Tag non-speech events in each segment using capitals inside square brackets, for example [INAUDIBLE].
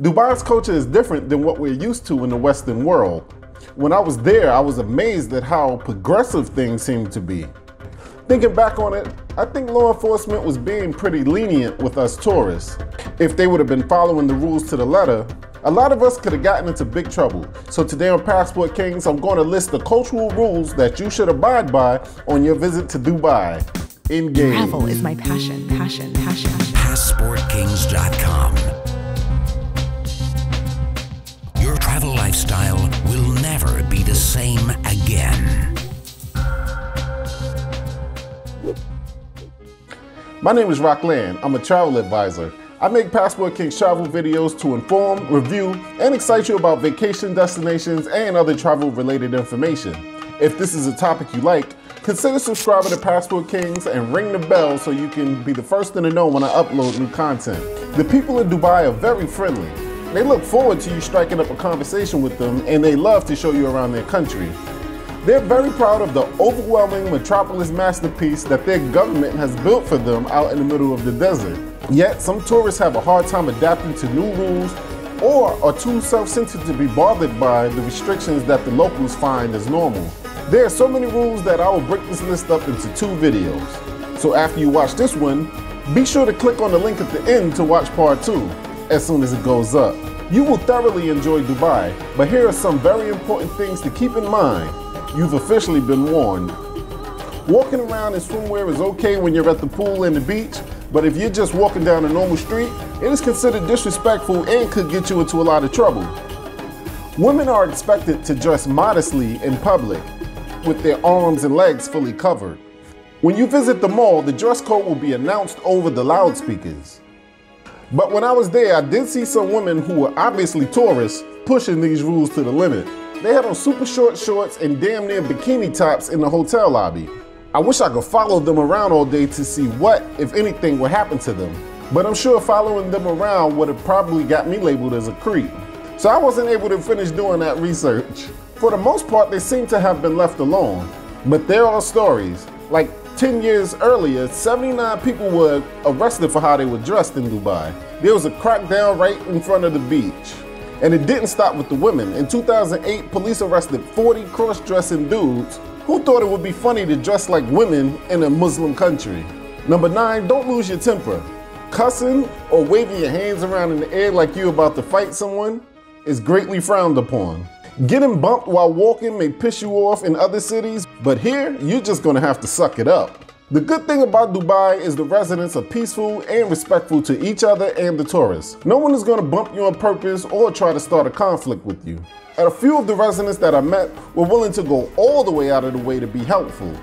Dubai's culture is different than what we're used to in the Western world. When I was there, I was amazed at how progressive things seemed to be. Thinking back on it, I think law enforcement was being pretty lenient with us tourists. If they would have been following the rules to the letter, a lot of us could have gotten into big trouble. So today on Passport Kings, I'm going to list the cultural rules that you should abide by on your visit to Dubai. Engage. Travel is my passion, passion, passion. PassportKings.com. lifestyle will never be the same again. My name is Rock Rockland. I'm a travel advisor. I make Passport Kings travel videos to inform, review, and excite you about vacation destinations and other travel related information. If this is a topic you like, consider subscribing to Passport Kings and ring the bell so you can be the first in to know when I upload new content. The people in Dubai are very friendly. They look forward to you striking up a conversation with them and they love to show you around their country. They're very proud of the overwhelming metropolis masterpiece that their government has built for them out in the middle of the desert. Yet, some tourists have a hard time adapting to new rules or are too self-centered to be bothered by the restrictions that the locals find as normal. There are so many rules that I will break this list up into two videos. So after you watch this one, be sure to click on the link at the end to watch part two, as soon as it goes up. You will thoroughly enjoy Dubai, but here are some very important things to keep in mind. You've officially been warned. Walking around in swimwear is okay when you're at the pool and the beach, but if you're just walking down a normal street, it is considered disrespectful and could get you into a lot of trouble. Women are expected to dress modestly in public, with their arms and legs fully covered. When you visit the mall, the dress code will be announced over the loudspeakers. But when I was there, I did see some women who were obviously tourists pushing these rules to the limit. They had on super short shorts and damn near bikini tops in the hotel lobby. I wish I could follow them around all day to see what, if anything, would happen to them. But I'm sure following them around would have probably got me labeled as a creep. So I wasn't able to finish doing that research. For the most part, they seem to have been left alone. But there are stories. Like 10 years earlier, 79 people were arrested for how they were dressed in Dubai. There was a crackdown right in front of the beach. And it didn't stop with the women. In 2008, police arrested 40 cross dressing dudes who thought it would be funny to dress like women in a Muslim country? Number nine, don't lose your temper. Cussing or waving your hands around in the air like you're about to fight someone is greatly frowned upon. Getting bumped while walking may piss you off in other cities, but here, you're just gonna have to suck it up. The good thing about Dubai is the residents are peaceful and respectful to each other and the tourists. No one is going to bump you on purpose or try to start a conflict with you. And a few of the residents that I met were willing to go all the way out of the way to be helpful.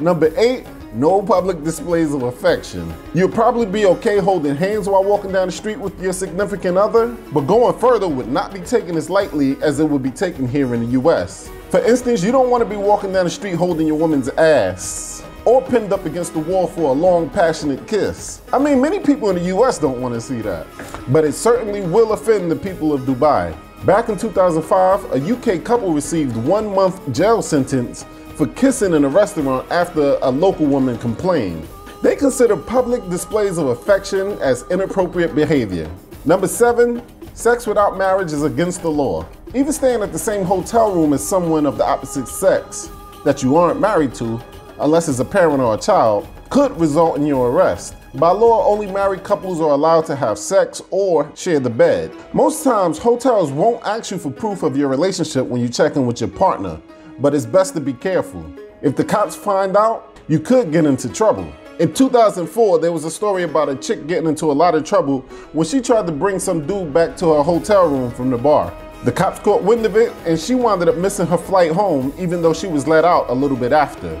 Number eight, no public displays of affection. You'll probably be okay holding hands while walking down the street with your significant other, but going further would not be taken as lightly as it would be taken here in the US. For instance, you don't want to be walking down the street holding your woman's ass or pinned up against the wall for a long, passionate kiss. I mean, many people in the US don't want to see that, but it certainly will offend the people of Dubai. Back in 2005, a UK couple received one month jail sentence for kissing in a restaurant after a local woman complained. They consider public displays of affection as inappropriate behavior. Number seven, sex without marriage is against the law. Even staying at the same hotel room as someone of the opposite sex that you aren't married to unless it's a parent or a child, could result in your arrest. By law, only married couples are allowed to have sex or share the bed. Most times, hotels won't ask you for proof of your relationship when you check in with your partner, but it's best to be careful. If the cops find out, you could get into trouble. In 2004, there was a story about a chick getting into a lot of trouble when she tried to bring some dude back to her hotel room from the bar. The cops caught wind of it and she wound up missing her flight home even though she was let out a little bit after.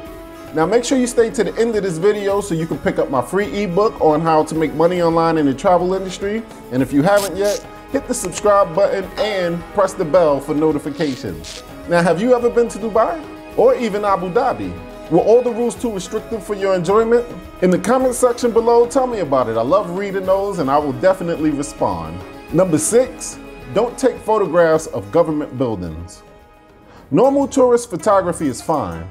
Now make sure you stay to the end of this video so you can pick up my free ebook on how to make money online in the travel industry. And if you haven't yet, hit the subscribe button and press the bell for notifications. Now have you ever been to Dubai? Or even Abu Dhabi? Were all the rules too restrictive for your enjoyment? In the comment section below, tell me about it. I love reading those and I will definitely respond. Number six, don't take photographs of government buildings. Normal tourist photography is fine,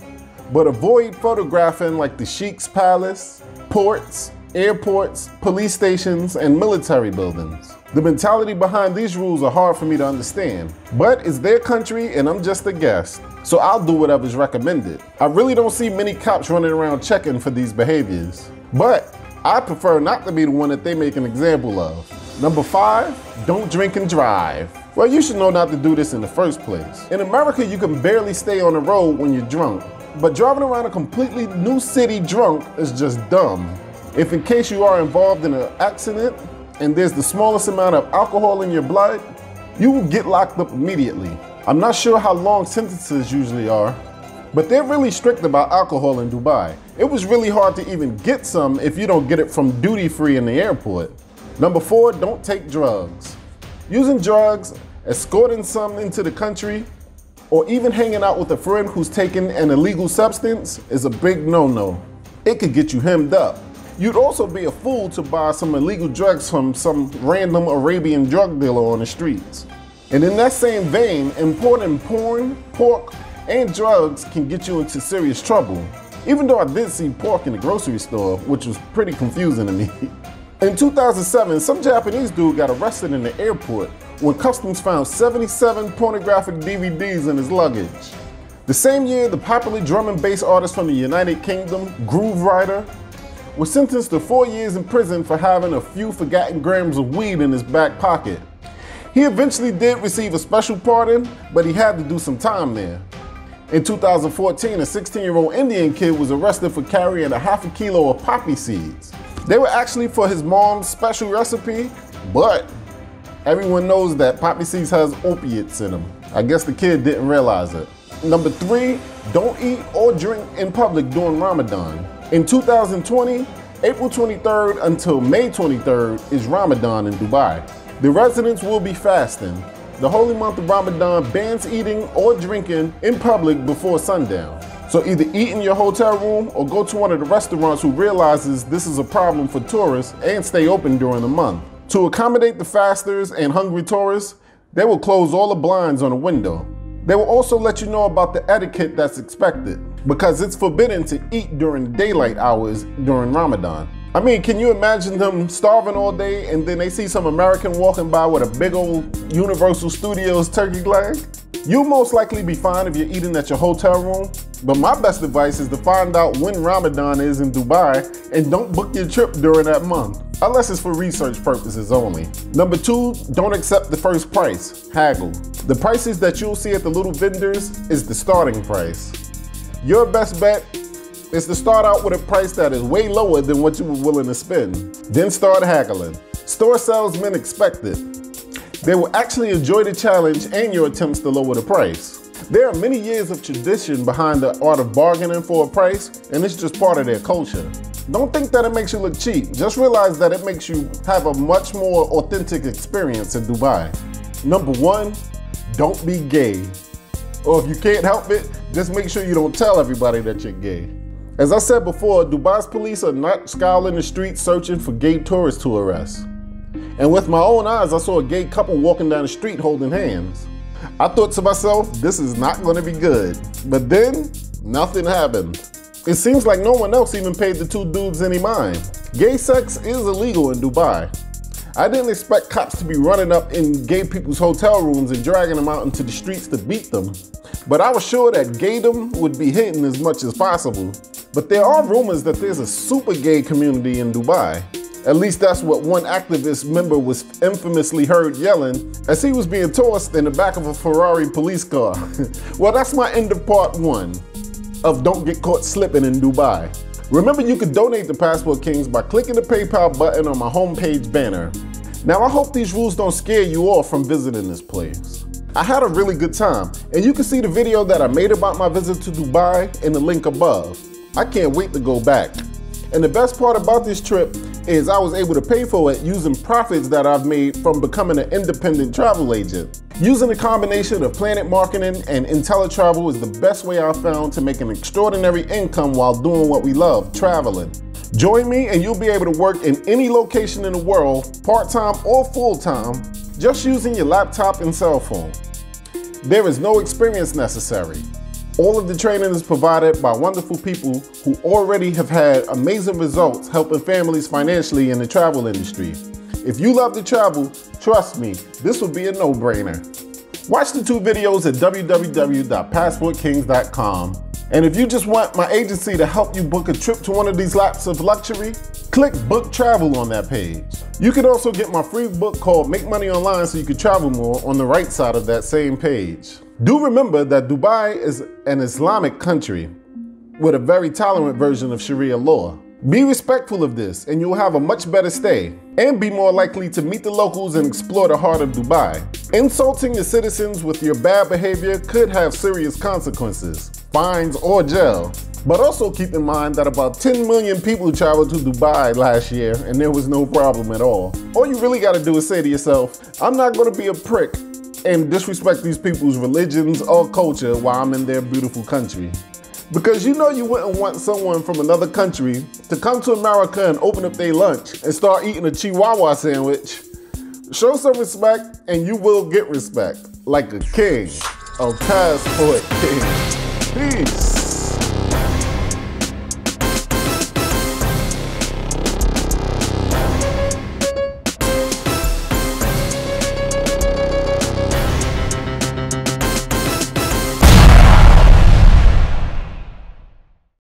but avoid photographing like the Sheik's Palace, ports, airports, police stations, and military buildings. The mentality behind these rules are hard for me to understand, but it's their country and I'm just a guest, so I'll do whatever's recommended. I really don't see many cops running around checking for these behaviors, but I prefer not to be the one that they make an example of. Number five, don't drink and drive. Well, you should know not to do this in the first place. In America, you can barely stay on the road when you're drunk, but driving around a completely new city drunk is just dumb. If in case you are involved in an accident and there's the smallest amount of alcohol in your blood, you will get locked up immediately. I'm not sure how long sentences usually are, but they're really strict about alcohol in Dubai. It was really hard to even get some if you don't get it from duty free in the airport. Number four, don't take drugs. Using drugs, escorting some into the country, or even hanging out with a friend who's taken an illegal substance is a big no no. It could get you hemmed up. You'd also be a fool to buy some illegal drugs from some random Arabian drug dealer on the streets. And in that same vein, importing porn, pork, and drugs can get you into serious trouble. Even though I did see pork in the grocery store, which was pretty confusing to me. [LAUGHS] In 2007, some Japanese dude got arrested in the airport when customs found 77 pornographic DVDs in his luggage. The same year, the popular drum and bass artist from the United Kingdom, Grooverider, was sentenced to four years in prison for having a few forgotten grams of weed in his back pocket. He eventually did receive a special pardon, but he had to do some time there. In 2014, a 16 year old Indian kid was arrested for carrying a half a kilo of poppy seeds. They were actually for his mom's special recipe, but everyone knows that poppy seeds has opiates in them. I guess the kid didn't realize it. Number three, don't eat or drink in public during Ramadan. In 2020, April 23rd until May 23rd is Ramadan in Dubai. The residents will be fasting, the holy month of Ramadan bans eating or drinking in public before sundown. So either eat in your hotel room or go to one of the restaurants who realizes this is a problem for tourists and stay open during the month. To accommodate the fasters and hungry tourists, they will close all the blinds on the window. They will also let you know about the etiquette that's expected because it's forbidden to eat during daylight hours during Ramadan. I mean, can you imagine them starving all day and then they see some American walking by with a big old Universal Studios turkey leg? You'll most likely be fine if you're eating at your hotel room, but my best advice is to find out when Ramadan is in Dubai and don't book your trip during that month, unless it's for research purposes only. Number two, don't accept the first price, haggle. The prices that you'll see at the little vendors is the starting price. Your best bet is to start out with a price that is way lower than what you were willing to spend. Then start haggling. Store salesmen expect it. They will actually enjoy the challenge and your attempts to lower the price. There are many years of tradition behind the art of bargaining for a price, and it's just part of their culture. Don't think that it makes you look cheap. Just realize that it makes you have a much more authentic experience in Dubai. Number one, don't be gay. Or if you can't help it, just make sure you don't tell everybody that you're gay. As I said before, Dubai's police are not scouring the streets searching for gay tourists to arrest. And with my own eyes, I saw a gay couple walking down the street holding hands. I thought to myself, this is not going to be good. But then, nothing happened. It seems like no one else even paid the two dudes any mind. Gay sex is illegal in Dubai. I didn't expect cops to be running up in gay people's hotel rooms and dragging them out into the streets to beat them. But I was sure that gaydom would be hidden as much as possible. But there are rumors that there's a super gay community in Dubai. At least that's what one activist member was infamously heard yelling as he was being tossed in the back of a Ferrari police car. [LAUGHS] well, that's my end of part one of Don't Get Caught Slipping in Dubai. Remember, you can donate to Passport Kings by clicking the PayPal button on my homepage banner. Now, I hope these rules don't scare you off from visiting this place. I had a really good time, and you can see the video that I made about my visit to Dubai in the link above. I can't wait to go back. And the best part about this trip is I was able to pay for it using profits that I've made from becoming an independent travel agent. Using a combination of Plannet Marketing and Inteletravel is the best way I've found to make an extraordinary income while doing what we love, traveling. Join me and you'll be able to work in any location in the world, part-time or full-time, just using your laptop and cell phone. There is no experience necessary. All of the training is provided by wonderful people who already have had amazing results helping families financially in the travel industry. If you love to travel, trust me, this will be a no-brainer. Watch the two videos at www.passportkings.com. And if you just want my agency to help you book a trip to one of these laps of luxury, click book travel on that page. You can also get my free book called Make Money Online so you can travel more on the right side of that same page. Do remember that Dubai is an Islamic country with a very tolerant version of Sharia law. Be respectful of this and you'll have a much better stay and be more likely to meet the locals and explore the heart of Dubai. Insulting your citizens with your bad behavior could have serious consequences, fines or jail. But also keep in mind that about 10 million people traveled to Dubai last year and there was no problem at all. All you really gotta do is say to yourself, I'm not gonna be a prick and disrespect these people's religions or culture while I'm in their beautiful country. Because you know you wouldn't want someone from another country to come to America and open up their lunch and start eating a Chihuahua sandwich. Show some respect and you will get respect, like a king, a passport king. Peace.